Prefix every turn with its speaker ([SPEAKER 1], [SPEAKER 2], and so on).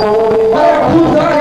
[SPEAKER 1] Vai acusar